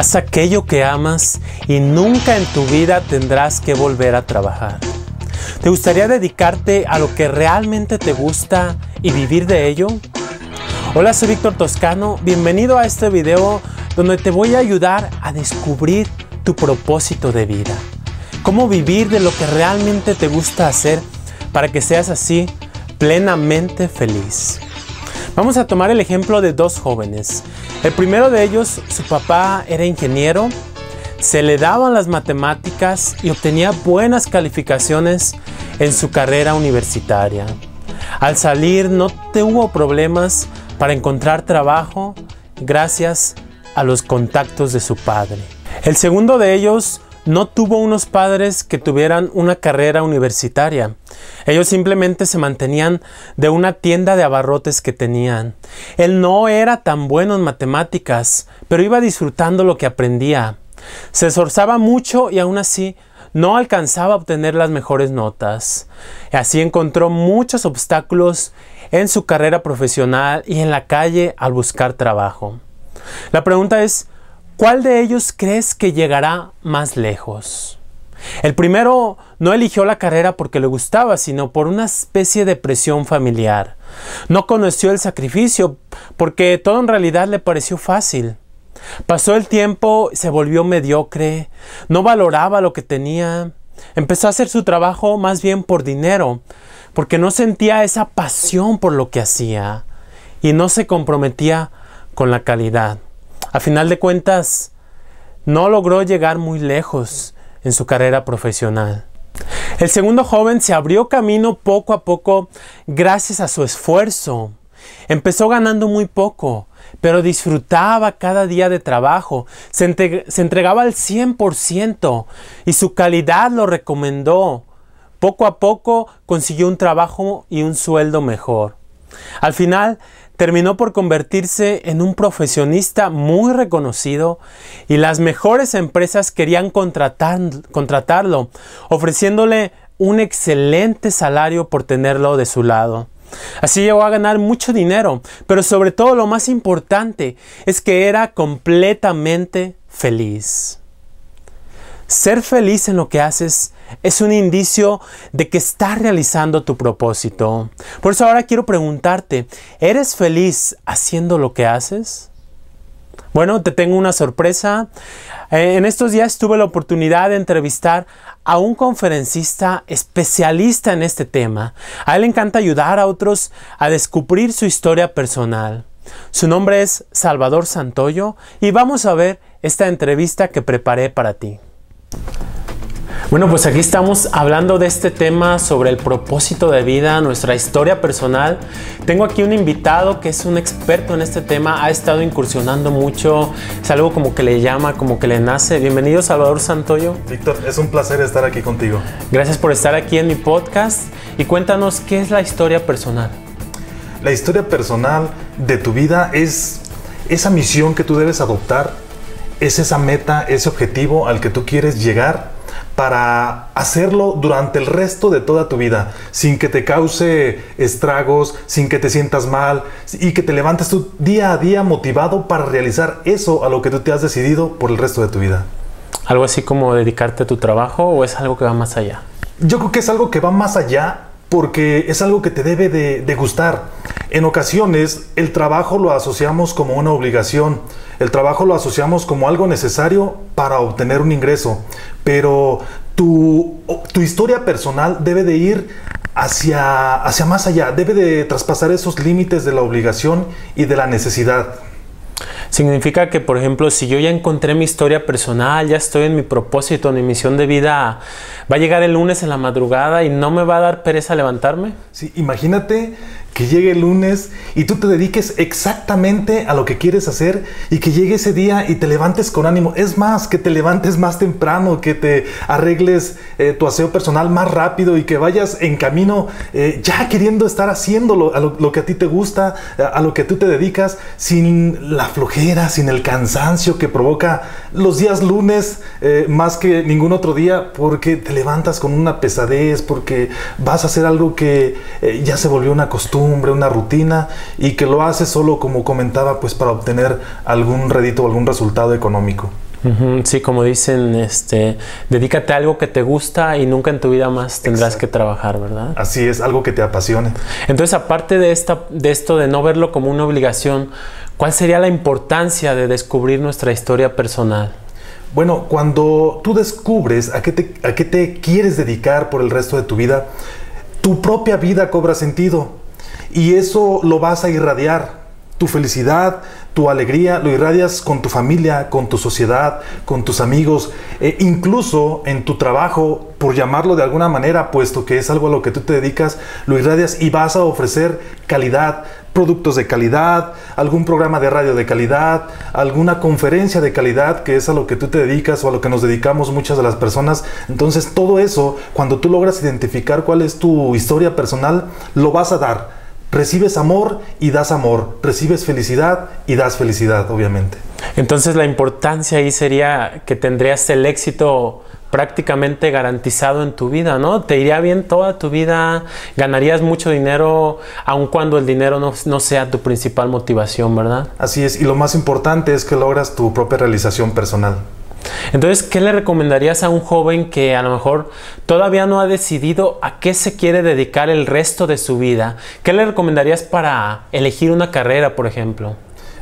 Haz aquello que amas y nunca en tu vida tendrás que volver a trabajar. ¿Te gustaría dedicarte a lo que realmente te gusta y vivir de ello? Hola, soy Víctor Toscano. Bienvenido a este video donde te voy a ayudar a descubrir tu propósito de vida. Cómo vivir de lo que realmente te gusta hacer para que seas así plenamente feliz. Vamos a tomar el ejemplo de dos jóvenes. El primero de ellos, su papá era ingeniero, se le daban las matemáticas y obtenía buenas calificaciones en su carrera universitaria. Al salir no tuvo problemas para encontrar trabajo gracias a los contactos de su padre. El segundo de ellos no tuvo unos padres que tuvieran una carrera universitaria. Ellos simplemente se mantenían de una tienda de abarrotes que tenían. Él no era tan bueno en matemáticas, pero iba disfrutando lo que aprendía. Se esforzaba mucho y aún así no alcanzaba a obtener las mejores notas. Así encontró muchos obstáculos en su carrera profesional y en la calle al buscar trabajo. La pregunta es, ¿Cuál de ellos crees que llegará más lejos? El primero no eligió la carrera porque le gustaba, sino por una especie de presión familiar. No conoció el sacrificio porque todo en realidad le pareció fácil. Pasó el tiempo, se volvió mediocre, no valoraba lo que tenía, empezó a hacer su trabajo más bien por dinero, porque no sentía esa pasión por lo que hacía y no se comprometía con la calidad. A final de cuentas, no logró llegar muy lejos en su carrera profesional. El segundo joven se abrió camino poco a poco gracias a su esfuerzo. Empezó ganando muy poco, pero disfrutaba cada día de trabajo, se, entregaba al 100% y su calidad lo recomendó. Poco a poco consiguió un trabajo y un sueldo mejor. Al final terminó por convertirse en un profesionista muy reconocido y las mejores empresas querían contratarlo, ofreciéndole un excelente salario por tenerlo de su lado. Así llegó a ganar mucho dinero, pero sobre todo lo más importante es que era completamente feliz. Ser feliz en lo que haces es un indicio de que estás realizando tu propósito. Por eso ahora quiero preguntarte, ¿eres feliz haciendo lo que haces? Bueno, te tengo una sorpresa. Eh, en estos días tuve la oportunidad de entrevistar a un conferencista especialista en este tema. A él le encanta ayudar a otros a descubrir su historia personal. Su nombre es Salvador Santoyo y vamos a ver esta entrevista que preparé para ti. Bueno, pues aquí estamos hablando de este tema sobre el propósito de vida, nuestra historia personal. Tengo aquí un invitado que es un experto en este tema, ha estado incursionando mucho, es algo como que le llama, como que le nace. Bienvenido Salvador Santoyo. Víctor, es un placer estar aquí contigo. Gracias por estar aquí en mi podcast y cuéntanos qué es la historia personal. La historia personal de tu vida es esa misión que tú debes adoptar, es esa meta, ese objetivo al que tú quieres llegar para hacerlo durante el resto de toda tu vida, sin que te cause estragos, sin que te sientas mal y que te levantes tú día a día motivado para realizar eso a lo que tú te has decidido por el resto de tu vida. ¿Algo así como dedicarte a tu trabajo o es algo que va más allá? Yo creo que es algo que va más allá porque es algo que te debe de, gustar. En ocasiones el trabajo lo asociamos como una obligación el trabajo lo asociamos como algo necesario para obtener un ingreso, pero tu, tu historia personal debe de ir hacia, hacia más allá, debe de traspasar esos límites de la obligación y de la necesidad. Significa que, por ejemplo, si yo ya encontré mi historia personal, ya estoy en mi propósito, en mi misión de vida, ¿va a llegar el lunes en la madrugada y no me va a dar pereza levantarme? Sí, imagínate que llegue el lunes y tú te dediques exactamente a lo que quieres hacer y que llegue ese día y te levantes con ánimo. Es más, que te levantes más temprano, que te arregles eh, tu aseo personal más rápido y que vayas en camino eh, ya queriendo estar haciéndolo a lo, que a ti te gusta, a, lo que tú te dedicas, sin la flojera, sin el cansancio que provoca los días lunes eh, más que ningún otro día, porque te levantas con una pesadez, porque vas a hacer algo que ya se volvió una costumbre una rutina y que lo hace solo como comentaba pues para obtener algún rédito o algún resultado económico. Sí, como dicen, este, dedícate a algo que te gusta y nunca en tu vida más tendrás que trabajar, ¿verdad? Así es, algo que te apasione. Entonces, aparte de, esta, de esto de no verlo como una obligación, ¿cuál sería la importancia de descubrir nuestra historia personal? Bueno, cuando tú descubres a qué, te, a qué te quieres dedicar por el resto de tu vida, tu propia vida cobra sentido y eso lo vas a irradiar tu felicidad, tu alegría, lo irradias con tu familia, con tu sociedad, con tus amigos, e incluso en tu trabajo, por llamarlo de alguna manera, puesto que es algo a lo que tú te dedicas, lo irradias y vas a ofrecer calidad, productos de calidad, algún programa de radio de calidad, alguna conferencia de calidad, que es a lo que tú te dedicas o a lo que nos dedicamos muchas de las personas. Entonces todo eso, cuando tú logras identificar cuál es tu historia personal, lo vas a dar Recibes amor y das amor. Recibes felicidad y das felicidad, obviamente. Entonces la importancia ahí sería que tendrías el éxito prácticamente garantizado en tu vida, ¿no? Te iría bien toda tu vida, ganarías mucho dinero, aun cuando el dinero no, no, sea tu principal motivación, ¿verdad? Así es, y lo más importante es que logras tu propia realización personal. Entonces, ¿qué le recomendarías a un joven que a lo mejor todavía no ha decidido a qué se quiere dedicar el resto de su vida? ¿Qué le recomendarías para elegir una carrera, por ejemplo?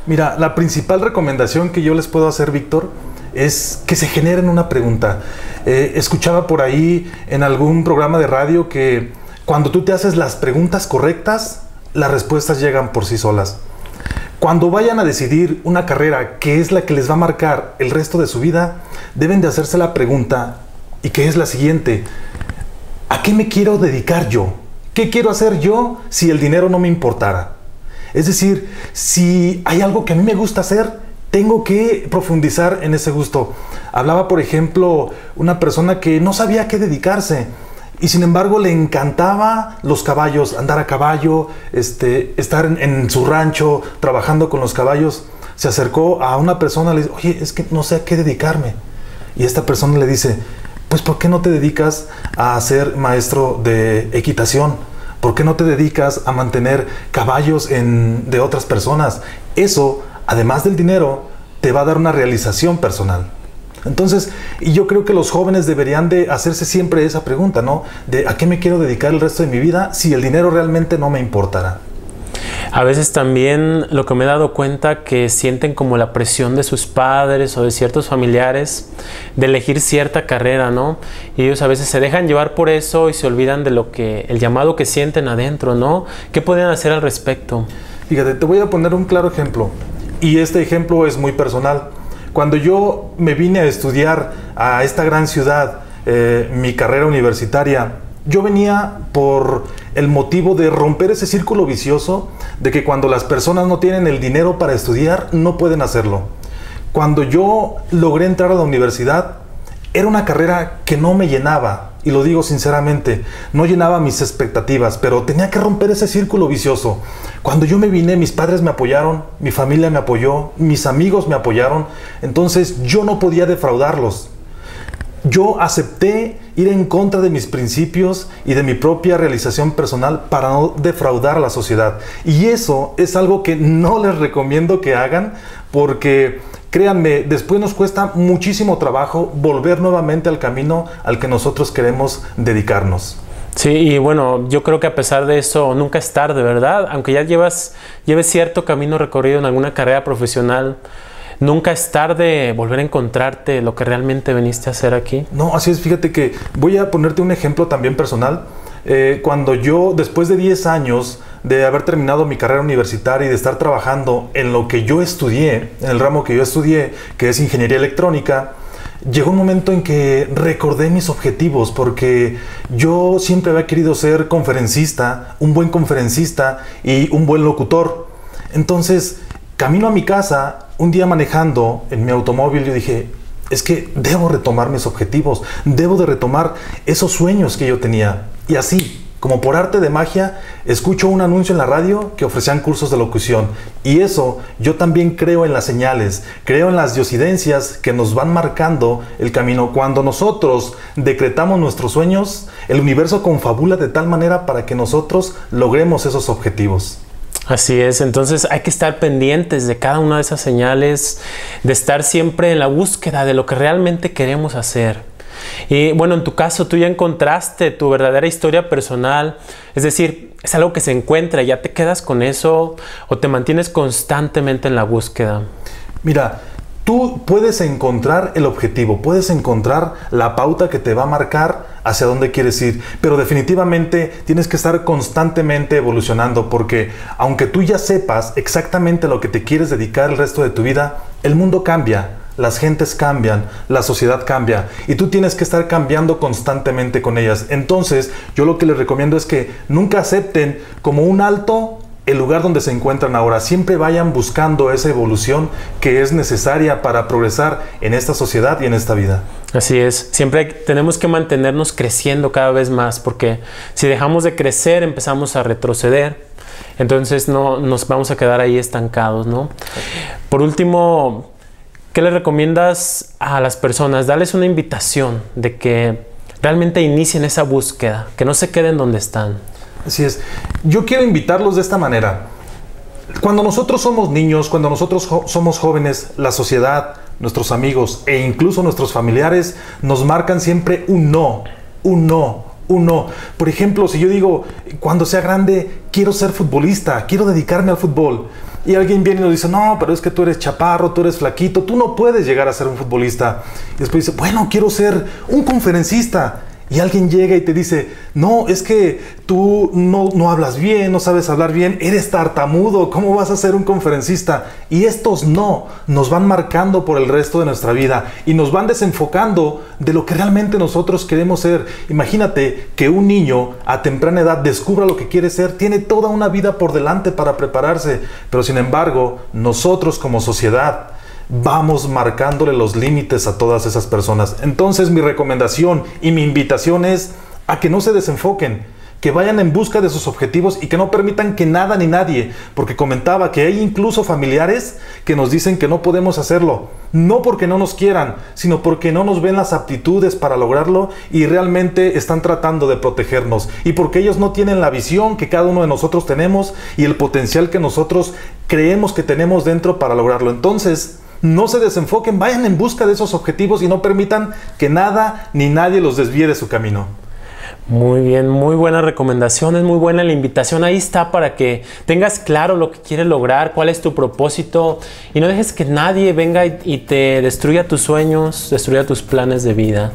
Mira, la principal recomendación que yo les puedo hacer, Víctor, es que se generen una pregunta. Eh, escuchaba por ahí en algún programa de radio que cuando tú te haces las preguntas correctas, las respuestas llegan por sí solas. Cuando vayan a decidir una carrera que es la que les va a marcar el resto de su vida, deben de hacerse la pregunta y que es la siguiente. ¿A qué me quiero dedicar yo? ¿Qué quiero hacer yo si el dinero no me importara? Es decir, si hay algo que a mí me gusta hacer, tengo que profundizar en ese gusto. Hablaba, por ejemplo, una persona que no sabía qué dedicarse y sin embargo le encantaba los caballos, andar a caballo, este, estar en, su rancho trabajando con los caballos. Se acercó a una persona le dice, oye, es que no sé a qué dedicarme. Y esta persona le dice, pues ¿por qué no te dedicas a ser maestro de equitación? ¿Por qué no te dedicas a mantener caballos en, de otras personas? Eso, además del dinero, te va a dar una realización personal. Entonces, y yo creo que los jóvenes deberían de hacerse siempre esa pregunta, ¿no? De a qué me quiero dedicar el resto de mi vida si el dinero realmente no me importará. A veces también lo que me he dado cuenta que sienten como la presión de sus padres o de ciertos familiares de elegir cierta carrera, ¿no? Y ellos a veces se dejan llevar por eso y se olvidan de lo que el llamado que sienten adentro, ¿no? ¿Qué pueden hacer al respecto? Fíjate, te voy a poner un claro ejemplo. Y este ejemplo es muy personal. Cuando yo me vine a estudiar a esta gran ciudad, eh, mi carrera universitaria, yo venía por el motivo de romper ese círculo vicioso de que cuando las personas no tienen el dinero para estudiar, no pueden hacerlo. Cuando yo logré entrar a la universidad, era una carrera que no me llenaba, y lo digo sinceramente, no llenaba mis expectativas, pero tenía que romper ese círculo vicioso. Cuando yo me vine, mis padres me apoyaron, mi familia me apoyó, mis amigos me apoyaron, entonces yo no podía defraudarlos. Yo acepté ir en contra de mis principios y de mi propia realización personal para no defraudar a la sociedad. Y eso es algo que no les recomiendo que hagan porque Créanme, después nos cuesta muchísimo trabajo volver nuevamente al camino al que nosotros queremos dedicarnos. Sí, y bueno, yo creo que a pesar de eso, nunca es tarde, ¿verdad? Aunque ya llevas, lleves cierto camino recorrido en alguna carrera profesional, nunca es tarde volver a encontrarte lo que realmente veniste a hacer aquí. No, así es, fíjate que voy a ponerte un ejemplo también personal. Eh, cuando yo, después de 10 años, de haber terminado mi carrera universitaria y de estar trabajando en lo que yo estudié, en el ramo que yo estudié, que es ingeniería electrónica, llegó un momento en que recordé mis objetivos porque yo siempre había querido ser conferencista, un buen conferencista y un buen locutor. Entonces, camino a mi casa, un día manejando en mi automóvil, yo dije, es que debo retomar mis objetivos, debo de retomar esos sueños que yo tenía. Y así, como por arte de magia, escucho un anuncio en la radio que ofrecían cursos de locución. Y eso, yo también creo en las señales, creo en las diosidencias que nos van marcando el camino. Cuando nosotros decretamos nuestros sueños, el universo confabula de tal manera para que nosotros logremos esos objetivos. Así es, entonces hay que estar pendientes de cada una de esas señales, de estar siempre en la búsqueda de lo que realmente queremos hacer. Y bueno, en tu caso tú ya encontraste tu verdadera historia personal, es decir, es algo que se encuentra, ya te quedas con eso o te mantienes constantemente en la búsqueda. Mira, tú puedes encontrar el objetivo, puedes encontrar la pauta que te va a marcar hacia dónde quieres ir, pero definitivamente tienes que estar constantemente evolucionando porque aunque tú ya sepas exactamente lo que te quieres dedicar el resto de tu vida, el mundo cambia, las gentes cambian, la sociedad cambia y tú tienes que estar cambiando constantemente con ellas. Entonces, yo lo que les recomiendo es que nunca acepten como un alto el lugar donde se encuentran ahora. Siempre vayan buscando esa evolución que es necesaria para progresar en esta sociedad y en esta vida. Así es, siempre tenemos que mantenernos creciendo cada vez más porque si dejamos de crecer empezamos a retroceder. Entonces no nos vamos a quedar ahí estancados, ¿no? Por último, ¿qué le recomiendas a las personas? Darles una invitación de que realmente inicien esa búsqueda, que no se queden donde están. Así es. Yo quiero invitarlos de esta manera. Cuando nosotros somos niños, cuando nosotros somos jóvenes, la sociedad, nuestros amigos e incluso nuestros familiares nos marcan siempre un no, un no, un no. Por ejemplo, si yo digo, cuando sea grande, quiero ser futbolista, quiero dedicarme al fútbol. Y alguien viene y nos dice, no, pero es que tú eres chaparro, tú eres flaquito, tú no puedes llegar a ser un futbolista. Y después dice, bueno, quiero ser un conferencista y alguien llega y te dice, no, es que tú no, no, hablas bien, no sabes hablar bien, eres tartamudo, ¿cómo vas a ser un conferencista? Y estos no nos van marcando por el resto de nuestra vida y nos van desenfocando de lo que realmente nosotros queremos ser. Imagínate que un niño a temprana edad descubra lo que quiere ser, tiene toda una vida por delante para prepararse, pero sin embargo, nosotros como sociedad, vamos marcándole los límites a todas esas personas. Entonces mi recomendación y mi invitación es a que no se desenfoquen, que vayan en busca de sus objetivos y que no permitan que nada ni nadie, porque comentaba que hay incluso familiares que nos dicen que no podemos hacerlo, no porque no nos quieran, sino porque no nos ven las aptitudes para lograrlo y realmente están tratando de protegernos y porque ellos no tienen la visión que cada uno de nosotros tenemos y el potencial que nosotros creemos que tenemos dentro para lograrlo. Entonces, no se desenfoquen, vayan en busca de esos objetivos y no permitan que nada ni nadie los desvíe de su camino. Muy bien, muy buenas recomendaciones, muy buena la invitación. Ahí está para que tengas claro lo que quieres lograr, cuál es tu propósito y no dejes que nadie venga y, te destruya tus sueños, destruya tus planes de vida.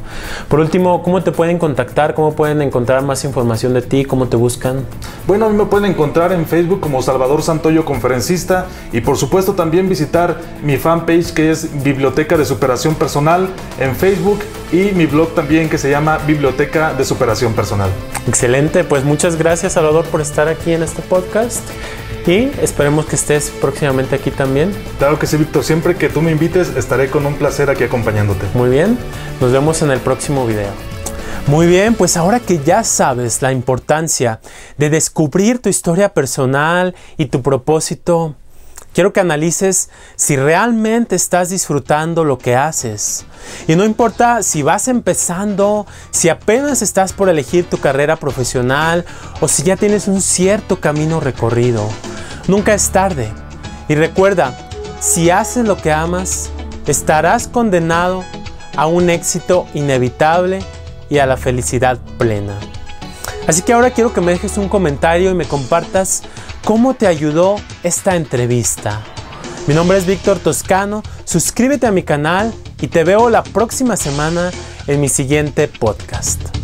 Por último, ¿cómo te pueden contactar? ¿Cómo pueden encontrar más información de ti? ¿Cómo te buscan? Bueno, a mí me pueden encontrar en Facebook como Salvador Santoyo Conferencista y por supuesto también visitar mi fanpage que es Biblioteca de Superación Personal en Facebook y mi blog también que se llama Biblioteca de Superación Personal. Excelente, pues muchas gracias Salvador por estar aquí en este podcast y esperemos que estés próximamente aquí también. Claro que sí, Víctor, siempre que tú me invites estaré con un placer aquí acompañándote. Muy bien, nos vemos en el próximo video. Muy bien, pues ahora que ya sabes la importancia de descubrir tu historia personal y tu propósito, Quiero que analices si realmente estás disfrutando lo que haces. Y no importa si vas empezando, si apenas estás por elegir tu carrera profesional o si ya tienes un cierto camino recorrido. Nunca es tarde. Y recuerda, si haces lo que amas, estarás condenado a un éxito inevitable y a la felicidad plena. Así que ahora quiero que me dejes un comentario y me compartas cómo te ayudó esta entrevista. Mi nombre es Víctor Toscano, suscríbete a mi canal y te veo la próxima semana en mi siguiente podcast.